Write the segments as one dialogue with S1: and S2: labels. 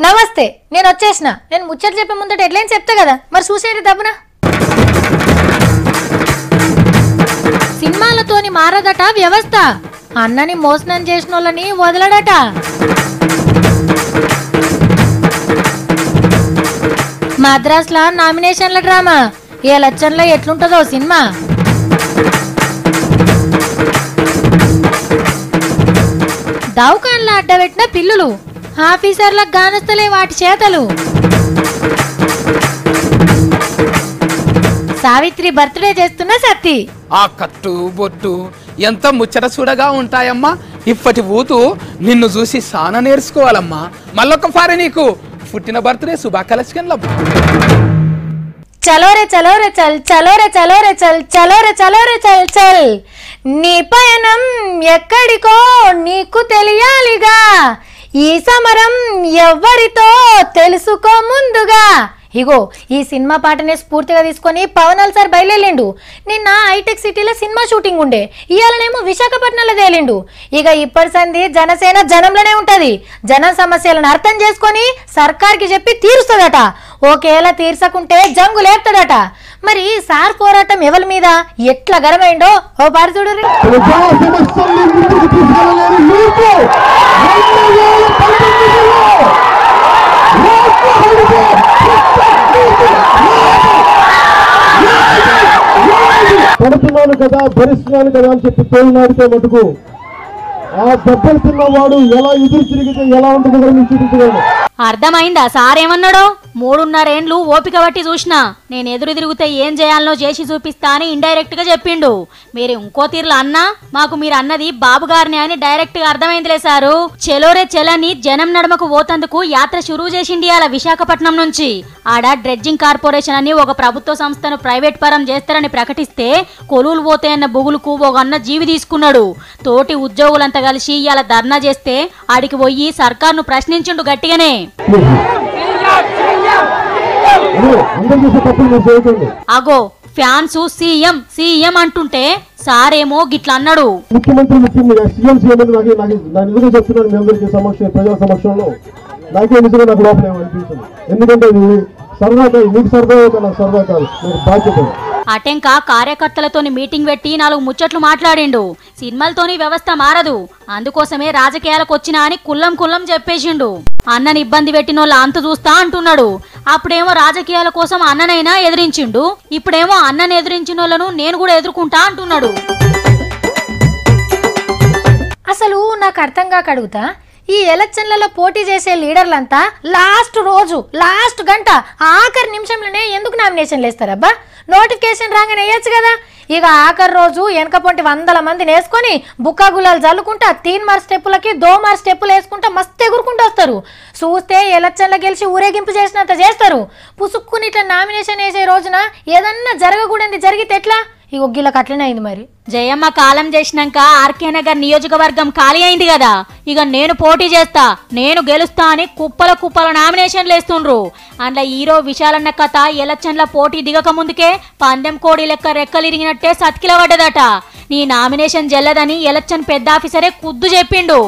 S1: నమస్తే నేను వచ్చేసిన. నేను ముచ్చట చెప్పే ముందట ఎట్లయినా చెప్తా కదా. మరి చూసేది దబ్బున సినిమాలతోని మారదట వ్యవస్థ. అన్నని మోసనం చేసిన వాళ్ళని వదలడట. మద్రాస్లా నామినేషన్ల డ్రామా. ఏ లచ్చన్లో ఎట్లుంటుందో సినిమా. దౌకాన్ల అడ్డబెట్టిన పిల్లులు ఆఫీసర్లకు గానస్తలే వాటి చేతలు. సావిత్రి బర్త్డే చేస్తున్న సత్తి.
S2: ఆ కట్టు బొట్టు ఎంత ముచ్చట చూడగా ఉంటాయమ్మా. ఇప్పటి ఊతు నిన్ను చూసి సాన నేర్చుకోవాలమ్మా. మళ్ళొక మళ్ళొకసారి నీకు. పుట్టిన బర్త్డే శుభాకాంక్షలమ్మా
S1: చలోరే చలోరే చల్ చలోరే చలోరే చల్ చలోరే చలోరే చల్ చల్ నీ పయనం ఎక్కడికో నీకు తెలియాలిగా. ఈ సమరం ఎవ్వరితో తెలుసుకో ముందుగా? ఇగో ఈ సినిమా పాటనే స్ఫూర్తిగా తీసుకొని పవన్ సార్ బయలుదేరిండు. నిన్న హైటెక్ సిటీలో సినిమా షూటింగ్ ఉండే. ఇవాళనేమో విశాఖపట్నంలో తేలిండు. ఇక ఇప్పటి సంది జనసేన జనంలోనే ఉంటది. జన సమస్యలను అర్థం చేసుకొని సర్కార్కి చెప్పి తీరుస్తుందట. ఒకేలా తీర్చకుంటే జంగు లేపుతాడట మరి సార్ పోరాటం ఎవరి మీద? ఎట్లా గరమైండో ఓ పారి చూడరు
S3: ప్రజా సమస్యల్ని ముందుకు తీసుకెళ్ళలేని మీకు రెండు వేల పంతొమ్మిదిలో రాజ్యసభలో పడుతున్నాను కదా భరిస్తున్నాను కదా అని చెప్పి తోలినాడితే మటుకు. ఆ దెబ్బలు తిన్నవాడు ఎలా ఎదురు తిరిగితే ఎలా ఉంటుందో కూడా మీకు చూపించగలను.
S4: అర్థమైందా సార్ ఏమన్నాడో? మూడున్నరేండ్లు ఓపిక బట్టి చూసినా. నేను ఎదురు తిరిగితే ఏం చేయాలనో చేసి చూపిస్తా అని ఇండైరెక్ట్గా చెప్పిండు. మీరు ఇంకో తీరులో అన్నా మాకు మీరు అన్నది బాబు గారిని అని డైరెక్ట్గా అర్థమైందిలే సారు. చెలోరే చెలని జనం నడమకు పోతందుకు యాత్ర షురువు చేసిండి అలా విశాఖపట్నం నుంచి. ఆడ డ్రెడ్జింగ్ కార్పొరేషన్ అని ఒక ప్రభుత్వ సంస్థను ప్రైవేట్ పరం చేస్తారని ప్రకటిస్తే కొలువులు పోతాయన్న బుగులుకు ఒక అన్న జీవి తీసుకున్నాడు. తోటి ఉద్యోగులంతా కలిసి ఇలా ధర్నా చేస్తే ఆడికి పోయి సర్కార్ను ప్రశ్నించిండు గట్టిగానే
S3: మీరు అందరు చేసే తప్పులు మీరు చేయకండి
S4: అగో ఫ్యాన్స్ సీఎం సీఎం అంటుంటే సారేమో గిట్ల అన్నాడు.
S3: ముఖ్యమంత్రి ముఖ్యంగా సీఎం సీఎం అని నాకు నాకు నా నిజంగా చెప్తున్నాను మీ అందరికీ సమక్ష ప్రజల సమక్షంలో? నాకే నిజంగా నాకు లోపల ఎందుకంటే ఇది సరదా కాదు మీకు సరదా కాదు నాకు సరదా కాదు. నాకు బాధ్యత.
S4: అటెంక కార్యకర్తలతోని మీటింగ్ పెట్టి నాలుగు ముచ్చట్లు మాట్లాడిండు. సినిమాలతోని వ్యవస్థ మారదు. అందుకోసమే రాజకీయాలకు వచ్చినా అని కుల్లం కుల్లం చెప్పేసిండు. అన్నని ఇబ్బంది పెట్టినోళ్ళ అంత చూస్తా అంటున్నాడు. అప్పుడేమో రాజకీయాల కోసం అన్ననైనా ఎదిరించిండు. ఇప్పుడేమో అన్నని ఎదిరించినోళ్ళను నేను కూడా ఎదుర్కొంటా అంటున్నాడు.
S1: అసలు నాకు అర్థం కాక అడుగుతా. ఈ ఎలక్షన్లలో పోటీ చేసే లీడర్లంతా లాస్ట్ రోజు లాస్ట్ గంట ఆఖరి నిమిషంలోనే ఎందుకు నామినేషన్లు వేస్తారబ్బా నోటిఫికేషన్ రాగానే వేయచ్చు కదా. ఇక ఆఖరి రోజు వెనక పొంటి వందల మందిని వేసుకొని బుక్కా గులాలు చల్లుకుంటా తీన్ మార్ స్టెప్పులకి దోమార్ స్టెప్పులు వేసుకుంటా మస్తు ఎగురుకుంటూ వస్తారు. చూస్తే ఎలక్షన్లో గెలిచి ఊరేగింపు చేసినంత చేస్తారు. పుసుక్కుని ఇట్లా నామినేషన్ వేసే రోజున ఏదన్నా జరగకూడదు జరిగితే ఎట్లా? ఈ ఒగ్గిలకు అట్లనే అయింది మరి.
S4: జయమ్మ కాలం చేసినాక ఆర్కే నగర్ నియోజకవర్గం ఖాళీ అయింది కదా. ఇక నేను పోటీ చేస్తా నేను గెలుస్తా అని కుప్పల కుప్పల నామినేషన్లు వేస్తుండ్రు. అందులో హీరో విశాలన్న కథ ఎలక్షన్ల పోటీ దిగక ముందుకే పందెం కోడి లెక్క రెక్కలిరిగినట్టే సతికిల పడ్డదట నీ నామినేషన్ జల్లదని ఎలక్షన్ పెద్ద ఆఫీసరే కుద్దు చెప్పిండు.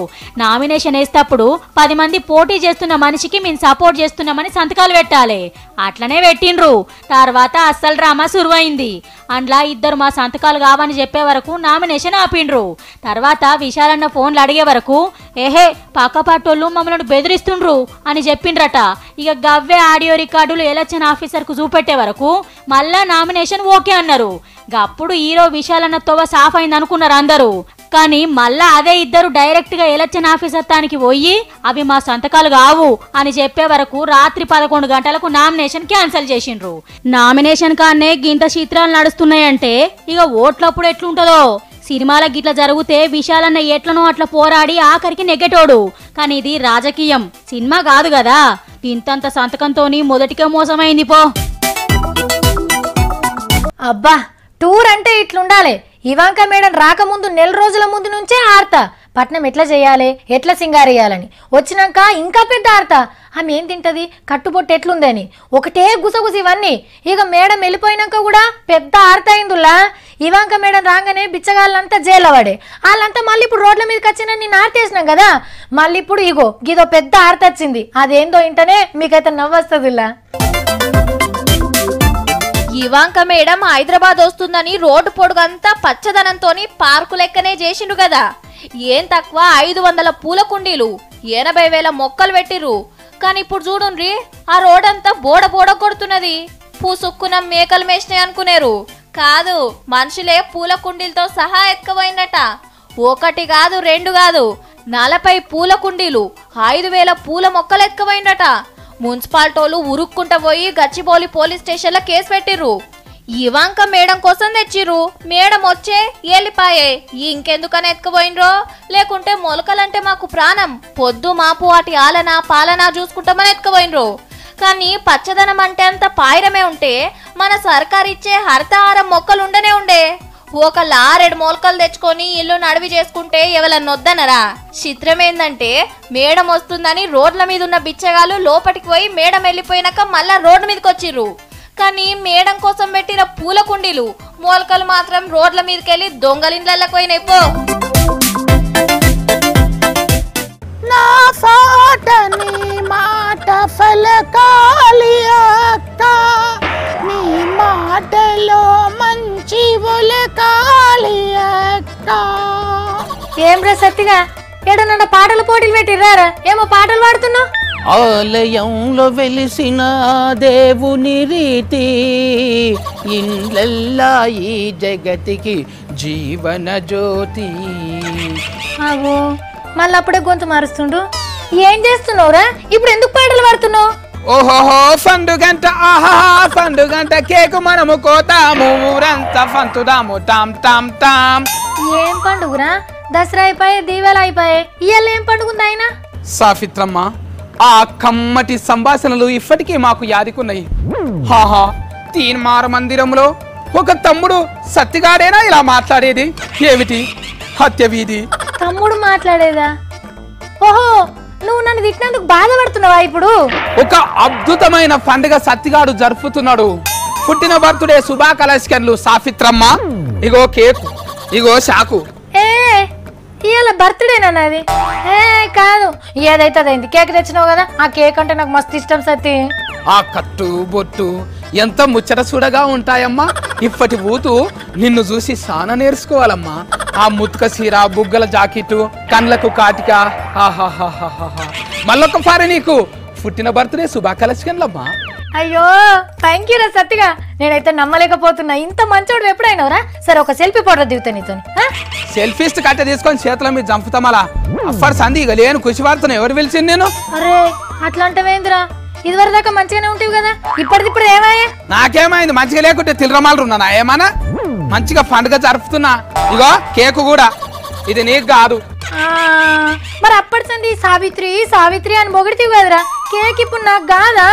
S4: నామినేషన్ వేసేటప్పుడు పది మంది పోటీ చేస్తున్న మనిషికి మేము సపోర్ట్ చేస్తున్నామని సంతకాలు పెట్టాలి. అట్లనే పెట్టిండ్రు. తర్వాత అస్సలు డ్రామా సురువైంది. అందులో ఇద్దరు మా సంతకాలు కావని చెప్పే వరకు నామినేషన్ ఆపిండ్రు. తర్వాత విశాలన్న ఫోన్లు అడిగే వరకు ఏహే పక్కపాటోళ్ళు మమ్మల్ని బెదిరిస్తుండ్రు అని చెప్పిండ్రట. ఇక గవ్వే ఆడియో రికార్డులు ఎలక్షన్ ఆఫీసర్కు చూపెట్టే వరకు మళ్ళా నామినేషన్ ఓకే అన్నారు. అప్పుడు హీరో విశాలన్న తోవ సాఫ్ అయింది అనుకున్నారు అందరూ. కానీ మళ్ళా అదే ఇద్దరు డైరెక్ట్గా ఎలక్షన్ ఆఫీసర్ తానికి పోయి అవి మా సంతకాలు కావు అని చెప్పే వరకు రాత్రి పదకొండు గంటలకు నామినేషన్ క్యాన్సిల్ చేసిండ్రు. నామినేషన్ కానే గింత చిత్రాలు నడుస్తున్నాయంటే ఇక ఓట్లప్పుడు ఎట్లుంటదో? సినిమాల గిట్ల జరిగితే విశాలన్న ఎట్లనో అట్లా పోరాడి ఆఖరికి నెగటోడు కానీ ఇది రాజకీయం సినిమా కాదు కదా. ఇంతంత సంతకంతోని మొదటికే మోసమైంది పో.
S1: అబ్బా టూర్ అంటే ఇట్లుండాలి. ఇవాంక మేడం రాకముందు నెల రోజుల ముందు నుంచే ఆర్త. పట్నం ఎట్లా చేయాలి? ఎట్లా సింగారేయాలని. వచ్చినాక ఇంకా పెద్ద ఆర్త. ఆమె ఏం తింటది? కట్టుబొట్టు ఎట్లుందని. ఒకటే గుసగుస ఇవన్నీ. ఇక మేడం వెళ్ళిపోయినాక కూడా పెద్ద ఆర్త అయిందిలా. ఇవాంక మేడం రాగానే బిచ్చగాళ్ళంతా జైలవాడే వాళ్ళంతా మళ్ళీ ఇప్పుడు రోడ్ల మీదకి వచ్చిన నేను ఆర్తేసినాం కదా. మళ్ళీ ఇప్పుడు ఇగో ఇదో పెద్ద ఆర్త వచ్చింది. అదేందో ఇంటనే మీకైతే నవ్వొస్తుందిలా.
S5: ఇవాంక మేడం హైదరాబాద్ వస్తుందని రోడ్డు పొడుగంతా పచ్చదనంతోని పార్కు లెక్కనే చేసిండు కదా ఏం తక్కువ ఐదు వందల పూల కుండీలు ఎనభై వేల మొక్కలు పెట్టిర్రు. కానీ ఇప్పుడు చూడుండ్రి ఆ రోడ్ అంతా బోడ బోడ కొడుతున్నది. పూసుక్కున మేకలు మేసినాయి అనుకునేరు. కాదు మనుషులే పూల కుండీలతో సహా ఎక్కువైనట ఒకటి కాదు రెండు కాదు నలభై పూల కుండీలు ఐదు వేల పూల మొక్కలు ఎక్కబోయిందట మున్సిపాలిటోలు ఉరుక్కుంట పోయి గచ్చిబౌలి పోలీస్ స్టేషన్లో కేసు పెట్టిర్రు. ఇవాంక మేడం కోసం తెచ్చిర్రు. మేడం వచ్చే ఏలిపాయే. ఇంకెందుకని ఎత్తుకుపోయినరో? లేకుంటే మొలకలంటే మాకు ప్రాణం. పొద్దు మాపు వాటి ఆలన పాలన చూసుకుంటామని ఎత్తుకుపోయినరు. కానీ పచ్చదనం అంటే అంత పాయిరమే ఉంటే మన సర్కారిచ్చే హరితహారం మొక్కలుండనే ఉండే. ఒక లారెడు మొలకలు తెచ్చుకొని ఇల్లు నడివి చేసుకుంటే ఎవరన్నా వద్దనరా చిత్రం ఏందంటే మేడం వస్తుందని రోడ్ల మీద ఉన్న బిచ్చగాళ్ళు లోపలికి పోయి మేడం వెళ్ళిపోయినాక మళ్ళా రోడ్డు మీదకి వచ్చిర్రు కానీ మేడం కోసం పెట్టిన పూల కుండీలు మొలకలు మాత్రం రోడ్ల మీదకి వెళ్ళి దొంగలిండ్లకి పోయినాయి పో.
S6: నా మాట ఫలకాలి అక్క నీ మాటలో ఒలకాలి అక్క.
S1: ఏం రా సత్తిగా? ఏడన్నా పాటల పోటీలు పెట్టిర్రారా? ఏమో పాటలు పాడుతున్నావు?
S7: ఆలయంలో వెలిసిన దేవుని రీతి ఇండ్లల్లా ఈ జగతికి జీవన జ్యోతి.
S1: ఆగో మళ్ళీ అప్పుడే గొంతు మారుస్తుండు. ఏం చేస్తున్నావురా? ఇప్పుడు ఎందుకు పాటలు పాడుతున్నావు?
S2: ఓహోహో ఫండు గంట ఆహా ఫండు గంట కేకు మనము కోతాము. ఊరంతా ఫంతుదాము. Tom Tom Tom.
S1: ఏం పండుగరా? దసరా అయిపోయి దీవెలు అయిపోయాయి ఇవాళ ఏం పండుగ ఉంది ఆయన
S2: సాఫిత్రమ్మ ఆ కమ్మటి సంభాషణలు ఇప్పటికీ మాకు యాదికున్నాయి. హాహా తీన్మార మందిరంలో ఒక తమ్ముడు సత్తిగాడేనా ఇలా మాట్లాడేది? ఏమిటి? హత్య వీధి.
S1: తమ్ముడు మాట్లాడేదా? ఓహో నువ్వు నన్ను తిట్టినందుకు బాధపడుతున్నావా ఇప్పుడు?
S2: ఒక అద్భుతమైన పండుగ సత్తిగాడు జరుపుతున్నాడు. పుట్టిన బర్త్డే శుభాకలస్కర్లు సాఫిత్రమ్మ. ఇగో కేకు ఇగో షాకు
S1: ఏ ఇవాళ బర్త్డేనా నాది. ఏ కాదు ఏదైతే అదైంది? కేక్ తెచ్చినావు కదా ఆ కేక్ అంటే నాకు మస్తు ఇష్టం సత్తి.
S2: ఆ కట్టు బొట్టు ఎంత ముచ్చట చూడగా ఉంటాయమ్మా? ఇప్పటి ఊతు నిన్ను చూసి సాన నేర్చుకోవాలమ్మా. ఆ ముత్క సీర బుగ్గల జాకెట్టు కండ్లకు కాటిక. మళ్ళొకసారి నీకు. పుట్టిన బర్త్డే శుభాకలస్కన్లమ్మా
S1: అయ్యో థ్యాంక్ యూ రా సత్తిగా. నేనైతే నమ్మలేకపోతున్నా. ఇంత మంచోడు ఎప్పుడైనావురా? సరే ఒక సెల్ఫీ ఫోటో దిగుతా నీతో.
S2: సెల్ఫీస్ట్ కట్ట తీసుకొని చేతుల మీద చంపుతామలా. అఫర్ సంధి ఇక లేను ఖుషి వార్తను ఎవరు పిలిచింది నేను
S1: అరే అట్లా అంటవేందిరా ఇదివరకు దాకా మంచిగానే ఉంటావు కదా? ఇప్పటిదిప్పుడు ఏమాయే
S2: నాకేమైంది? మంచిగా లేకుంటే తిలరమాలు ఉన్నానా? ఏమన్నా? మంచిగా పండుగ జరుపుతున్నా. ఇగో కేకు కూడా. ఇది నీకు కాదు.
S1: మరి అప్పటి సంది సావిత్రి సావిత్రి అని పొగిడితివి కదరా? కేక్ ఇప్పుడు నాకు కాదా?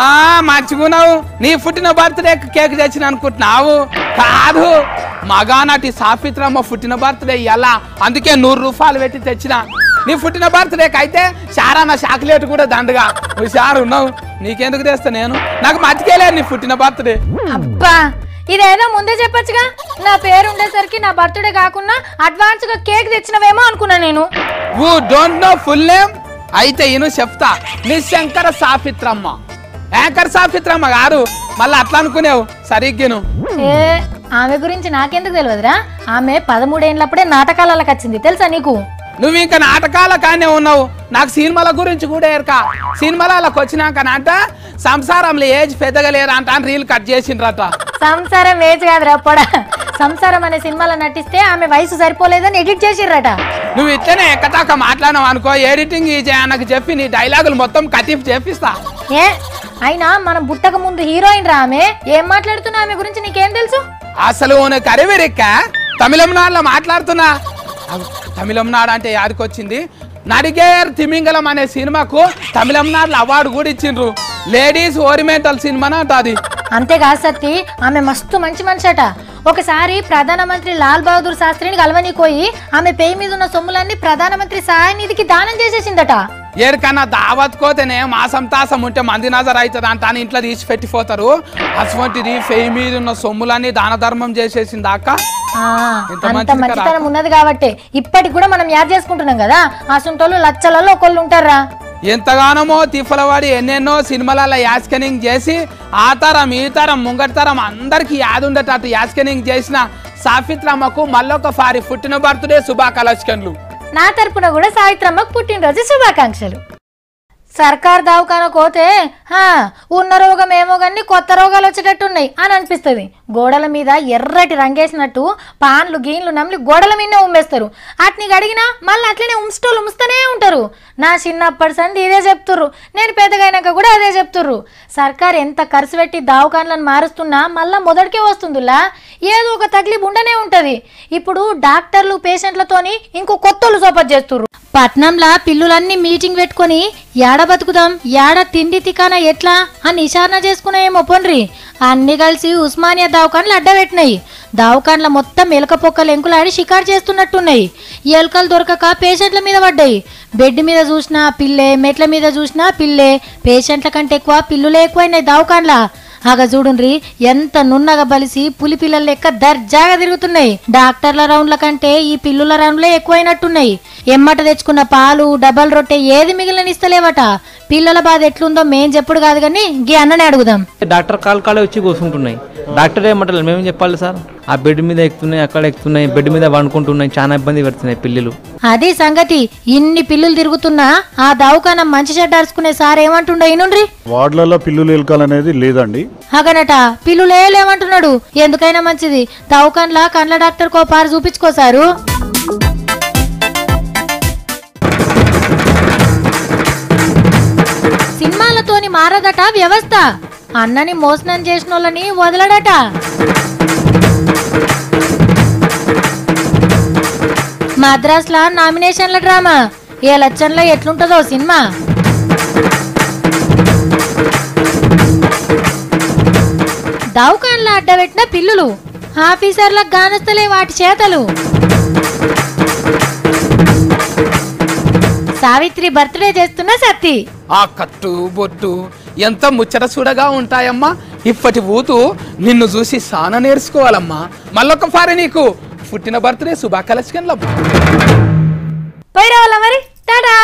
S2: ఆ మంచిగున్నావు. నీ పుట్టిన బర్త్డే కేక్ తెచ్చిన అనుకుంటున్నావు? కాదు. మగానాటి సాఫిత్రమ్మ పుట్టిన బర్త్డే ఎలా అందుకే నూరు రూపాయలు పెట్టి తెచ్చిన. నీ పుట్టిన బర్త్డేకి అయితే చారాన చాక్లెట్ కూడా దండగా. హుషారు ఉన్నావు. నీకెందుకు తెస్తా నేను? నాకు మతికేలేదు నీ పుట్టిన బర్త్డే.
S1: అబ్బా ఇదేదో ముందే చెప్పొచ్చుగా. నా పేరు ఉండేసరికి నా బర్త్డే కాకుండా అడ్వాన్స్గా కేక్ తెచ్చినవేమో అనుకున్నా నేను.
S2: ఊ డోంట్ నో ఫుల్ నేమ్ అయితే ఇను చెప్తా. నీ శంకర సాఫిత్రమ్మ. యాంకర్ సాఫిత్రమ్మ గారు మళ్ళీ అట్లా అనుకునేవు. సరిగ్గిను
S1: ఏ ఆమె గురించి నాకెందుకు తెలియదురా ఆమె పదమూడేళ్ళప్పుడే నాటకాలకు వచ్చింది. తెలుసా నీకు?
S2: నువ్వు ఇంకా నాటకాల కానే ఉన్నావు. నాకు సినిమాల గురించి కూడా ఎరక సినిమాలకు వచ్చినాక నాట సంసారంలో ఏజ్ పెద్దగా లేరా అంట అని రీల్ కట్ చేసిండ్రట
S1: సంసారం వేచి కాదురా పొడ. సంసారం అనే సినిమాలో నటిస్తే ఆమె వయసు సరిపోలేదని ఎడిట్ చేసిర్రట.
S2: నువ్వు ఇట్లనే ఎక్కతాక మాట్లాడినావు అనుకో ఎడిటింగ్ ఈ నాకు చెప్పి నీ డైలాగులు మొత్తం కటిఫ్ చేపిస్తా.
S1: ఏ? అయినా మనం పుట్టక ముందు హీరోయిన్ రా ఆమె. ఏం మాట్లాడుతున్నా ఆమె గురించి నీకేం తెలుసు?
S2: అసలు కరివెరెక్క? తమిళంనాడులో మాట్లాడుతున్నా. తమిళంనాడు అంటే యాదికొచ్చింది. నడిగేర్ తిమింగలం అనే సినిమాకు తమిళంనాడులో అవార్డు కూడా ఇచ్చిండ్రు. లేడీస్ ఓరిమెంటల్ సినిమా అంట అది.
S1: అంతేకాదు సత్తి ఆమె మస్తు మంచి మనిషి అట ఒకసారి ప్రధానమంత్రి లాల్ బహదూర్ శాస్త్రిని కలవని పోయి ఆమె పేయి మీద ఉన్న సొమ్ములన్నీ ప్రధానమంత్రి సహాయ నిధికి దానం చేసేసిందట.
S2: ఏరికన్నా దావత్ కోతేనే మాసం తాసం ఉంటే మంది నజర్ అవుతుంది అంట అని ఇంట్లో తీసి పెట్టిపోతారు. అటువంటిది ఫెయి మీద ఉన్న సొమ్ములన్నీ దాన ధర్మం చేసేసింది అక్క
S1: ఆ,
S2: ఇంత
S1: అంత మంచితనం? ఉన్నది కాబట్టి. ఇప్పటికి కూడా మనం యాద్ చేసుకుంటున్నాం కదా అసంటోళ్ళు లచ్చలలో ఒకళ్ళు ఉంటారా
S2: ఎంతగానమో తిఫలవాడి ఎన్నెన్నో సినిమాలలో యాస్కెనింగ్ చేసి ఆ తరం ఈ తరం ముంగటి తరం అందరికి యాद ఉండేటట్టు యాస్కెనింగ్ చేసిన సాఫిత్రమ్మకు మళ్ళొక ఫారి పుట్టిన బర్త్డే శుభాకాంక్షలు.
S1: నా తరపున కూడా సావిత్రమ్మకు పుట్టినరోజు శుభాకాంక్షలు. సర్కార్ దవాఖాన పోతే హా, ఉన్న రోగం ఏమో కానీ కొత్త రోగాలు వచ్చేటట్టున్నాయి అని అనిపిస్తుంది. గోడల మీద ఎర్రటి రంగేసినట్టు పాన్లు గీన్లు నమ్లి గోడల మీదనే ఉమ్మేస్తారు. అట్ని అడిగినా మళ్ళీ అట్లనే ఉంచటోళ్ళు ఉంచుతూనే ఉంటారు. నా చిన్నప్పటి సంది ఇదే చెప్తుర్రు. నేను పెద్దగైనాక కూడా అదే చెప్తుర్రు. సర్కార్ ఎంత ఖర్చు పెట్టి దావకాన్లను మారుస్తున్నా మళ్ళా మొదటికే వస్తుందిలా? ఏదో ఒక తగిలిబు ఉండనే ఉంటది. ఇప్పుడు డాక్టర్లు పేషెంట్లతోని ఇంకో కొత్తలు సోపత్ చేస్తుర్రు. పట్నంలా పిల్లులన్నీ మీటింగ్ పెట్టుకొని యాడ బతుకుదాం ఏడ తిండి తికాన ఎట్లా అని నిశారణ చేసుకున్నాయేమో పొన్రి. అన్ని కలిసి ఉస్మానియా దవాఖాన్లు అడ్డబెట్టినాయి. దవాఖాన్ల మొత్తం ఎలక పొక్కలు ఎంకులాడి షికారు చేస్తున్నట్టున్నాయి. ఎలుకలు దొరకక పేషెంట్ల మీద పడ్డాయి. బెడ్ మీద చూసినా పిల్లే మెట్ల మీద చూసినా పిల్లే. పేషెంట్ల కంటే ఎక్కువ పిల్లులే ఎక్కువైనాయి దవాఖాన్లా ఆగ చూడుండ్రి ఎంత నున్నగా బలిసి పులి పిల్లల లెక్క దర్జాగా తిరుగుతున్నాయి. డాక్టర్ల రౌండ్ల కంటే ఈ పిల్లుల రౌండ్లే ఎక్కువైనట్టున్నాయి. ఎమ్మట తెచ్చుకున్న పాలు డబల్ రొట్టె ఏది మిగిలినిస్తలేవట పిల్లల బాధ ఎట్లుందో మేం చెప్పుడు కాదు కానీ గీ అన్ననే అడుగుదాం.
S8: డాక్టర్ కాలు కాలే వచ్చి కూర్చుంటున్నాయి డాక్టర్ ఏమంటారు? మేమేం చెప్పాలి సార్? ఆ బెడ్ మీద ఎక్కుతున్నాయి అక్కడ ఎక్కుతున్నాయి బెడ్ మీద వండుకుంటున్నాయి చాలా ఇబ్బంది పెడుతున్నాయి పిల్లలు.
S1: అది సంగతి. ఇన్ని పిల్లులు తిరుగుతున్నా ఆ దవాఖాన మంచి చెడ్డ అరుచుకునే సార్ ఏమంటుండో ఇనుండ్రి.
S9: వార్డులలో పిల్లులు ఎలకలు అనేది లేదండి.
S1: అగనట పిల్లులే లేమంటున్నాడు ఎందుకైనా మంచిది. దవాఖాన్లా కండ్ల డాక్టర్ కో పారు చూపించుకోసారు సినిమాలతోని మారదట వ్యవస్థ. అన్నని మోసనం చేసిన వాళ్ళని వదలడట. మద్రాస్లా నామినేషన్ల డ్రామా. ఏ లచ్చన్లో ఎట్లుంటుందో సినిమా. దౌకాన్ల అడ్డబెట్టిన పిల్లులు ఆఫీసర్లకు గానస్తలే వాటి చేతలు. సావిత్రి బర్త్డే చేస్తున్న సత్తి.
S2: ఆ కట్టు బొట్టు ఎంత ముచ్చట చూడగా ఉంటాయమ్మా? ఇప్పటి ఊతు నిన్ను చూసి సాన నేర్చుకోవాలమ్మా. మళ్ళొక ఫారి నీకు. పుట్టిన బర్త్డే శుభాకాంక్షలు
S1: పోయిరావాలా మరి? టాటా